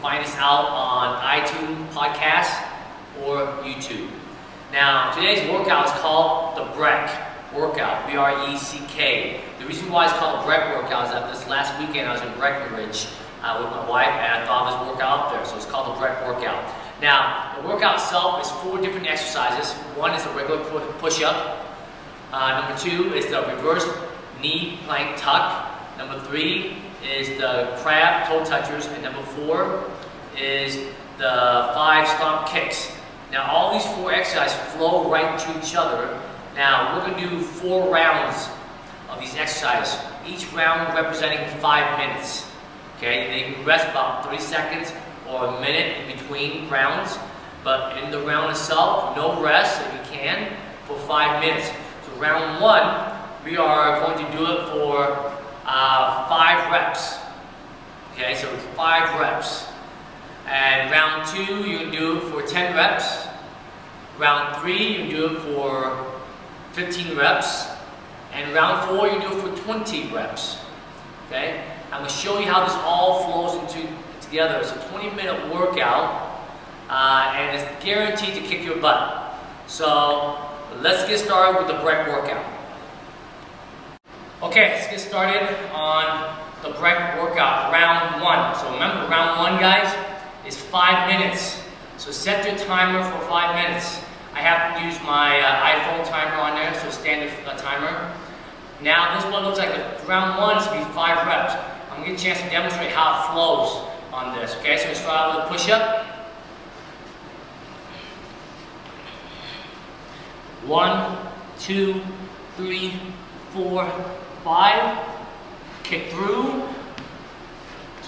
find us out on iTunes podcast or YouTube. Now, today's workout is called the Breck workout, B-R-E-C-K. The reason why it's called Breck workout is that this last weekend I was in Breckenridge uh, with my wife and I thought this workout up there, so it's called the Breck workout. Now, the workout itself is four different exercises. One is a regular push-up. Uh, number two is the reverse knee plank tuck. Number three is the crab toe touchers. And number four is the five stomp kicks. Now all these four exercises flow right to each other. Now we're going to do four rounds of these exercises, each round representing five minutes. Okay, they can rest about 30 seconds or a minute in between rounds, but in the round itself, no rest if you can for five minutes. So round one, we are going to do it for uh, five reps. Okay, so five reps. And round two, you do it for 10 reps. Round three, you do it for 15 reps. And round four, you do it for 20 reps. Okay? I'm to show you how this all flows into together. It's a 20 minute workout, uh, and it's guaranteed to kick your butt. So let's get started with the Breck workout. Okay, let's get started on the Breck workout, round one. So remember, round one, guys, five minutes. So set your timer for five minutes. I happen to use my uh, iPhone timer on there, so standard uh, timer. Now this one looks like a, round one is to be five reps. I'm gonna get a chance to demonstrate how it flows on this. Okay, so we start out with a push-up. One, two, three, four, five. Kick through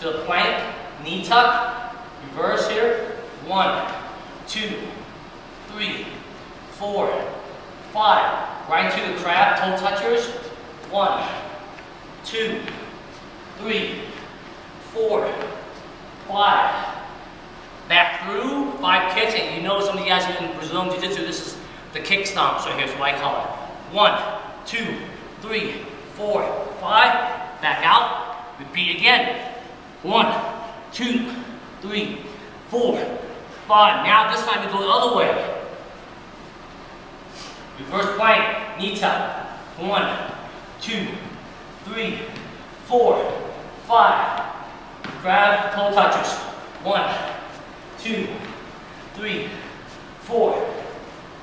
to the plank, knee tuck, reverse here. One, two, three, four, five. Right to the crab, toe touchers. One, two, three, four, five. Back through, five kicks, and you know some of you guys in Brazilian Jiu-Jitsu, this is the kick stomp, so here, is what I call. One, two, three, four, five. Back out, repeat again. One, two, three, four, five. Now this time we go the other way. Reverse plank, knee tuck. One, two, three, four, five. Crab toe touchers. One, two, three, four,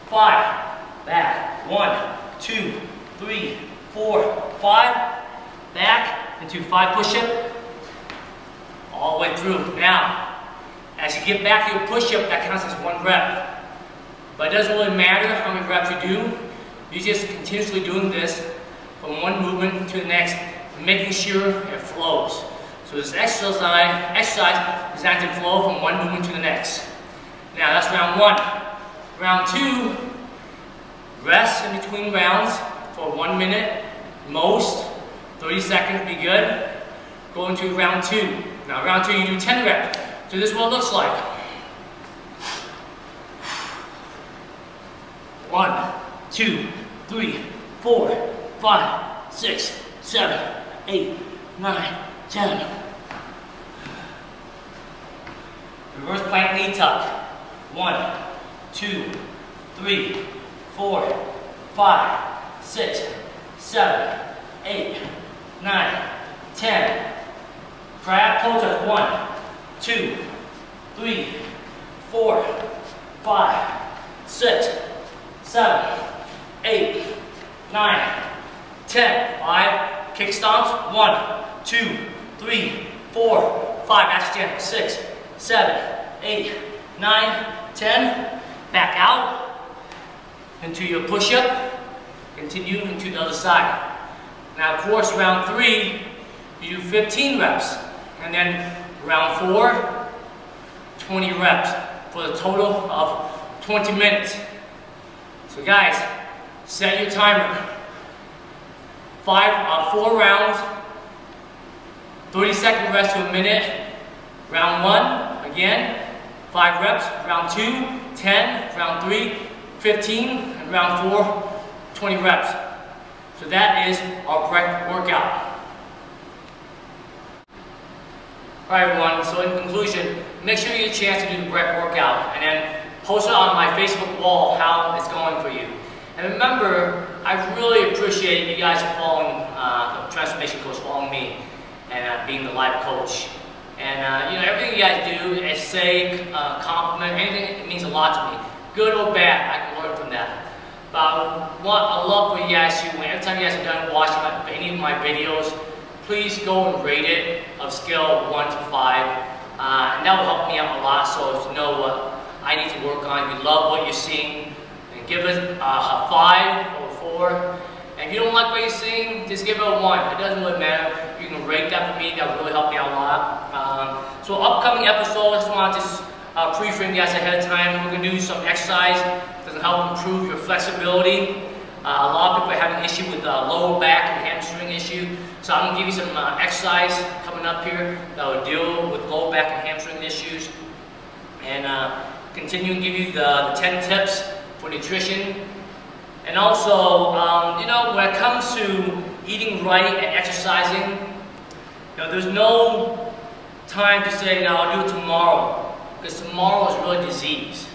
five. Back. One, two, three, four, five. Back into five push-up. All the way through. Now, as you get back to your push-up, that counts as one rep. But it doesn't really matter how many reps you do. You're just continuously doing this from one movement to the next, making sure it flows. So this exercise, exercise is designed to flow from one movement to the next. Now that's round one. Round two, rest in between rounds for one minute, most, 30 seconds would be good. Go into round two. Now round two you do 10 reps. So this is what it looks like. One, two, three, four, five, six, seven, eight, nine, ten. Reverse plank knee tuck. One, two, three, four, five, six, seven, eight, nine, ten. Crab touch. One, two, three, four, five, six, seven, eight, nine, ten. Five. Kick stomps. One, two, three, four, five. That's ten. Six, seven, eight, nine, ten. Back out into your push-up. Continue into the other side. Now, of course, round three, you do 15 reps. And then round four, 20 reps for a total of 20 minutes. So guys, set your timer. Five, uh, four rounds, 30 second rest to a minute. Round one, Again, five reps. Round two, 10. Round three, 15. And round four, 20 reps. So that is our Breck workout. All right, everyone. So in conclusion, make sure you get a chance to do the Breck workout, and then post it on my Facebook wall how it's going for you. And remember, I really appreciate you guys following uh, the transformation coach, following me, and uh, being the life coach. And uh, you know, everything you guys do, as say, uh, compliment, anything, it means a lot to me. Good or bad, I can learn from that. But what I love for you guys to, every time you guys are done watching my, any of my videos, please go and rate it of scale 1 to 5. Uh, and that will help me out a lot so to know what I need to work on. You love what you're seeing, and give it uh, a 5 or 4. And if you don't like what you're seeing, just give it a 1. It doesn't really matter. You can rate that for me. That will really help me out a lot. Um, so upcoming episodes, I want to uh, pre-frame you guys ahead of time. We're going to do some exercise that will help improve your flexibility. Uh, a lot of people are having issue with uh, lower back and hamstring issue. So I'm going to give you some uh, exercise coming up here that will deal with lower back and hamstring issues. And uh, continue to give you the, the 10 tips for nutrition. And also, um, you know, when it comes to eating right and exercising, you know, there's no time to say, no, I'll do it tomorrow, because tomorrow is really disease.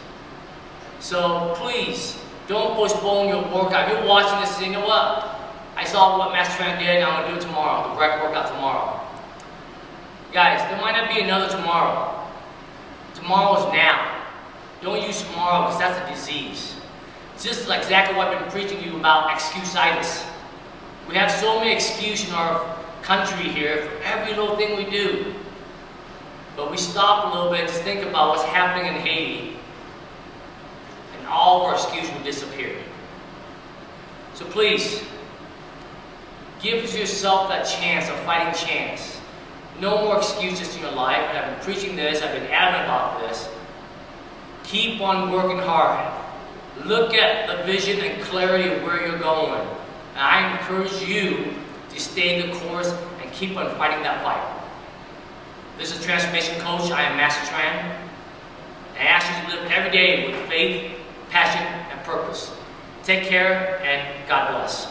So please, don't postpone your workout. If you're watching this and you know what? I saw what Master Tran did, and I'm going to do it tomorrow, the Breck workout tomorrow. Guys, there might not be another tomorrow. Tomorrow is now. Don't use tomorrow because that's a disease. Just like exactly what I've been preaching to you about excusitis. We have so many excuses in our country here for every little thing we do. But we stop a little bit to think about what's happening in Haiti, and all of our excuses will disappear. So please, give yourself that chance, a fighting chance. No more excuses in your life. I've been preaching this, I've been adamant about this. Keep on working hard. Look at the vision and clarity of where you're going. And I encourage you to stay in the course and keep on fighting that fight. This is Transformation Coach. I am Master Tran. I ask you to live every day with faith, passion, and purpose. Take care, and God bless.